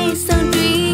Some dreams.